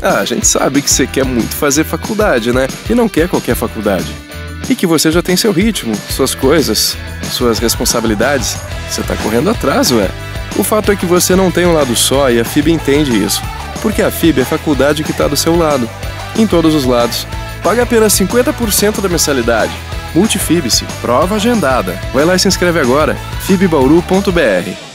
Ah, a gente sabe que você quer muito fazer faculdade, né? E não quer qualquer faculdade. E que você já tem seu ritmo, suas coisas, suas responsabilidades. Você tá correndo atrás, ué. O fato é que você não tem um lado só e a FIB entende isso. Porque a FIB é a faculdade que tá do seu lado. Em todos os lados. Paga apenas 50% da mensalidade. Multifib-se, prova agendada. Vai lá e se inscreve agora. fibbauru.br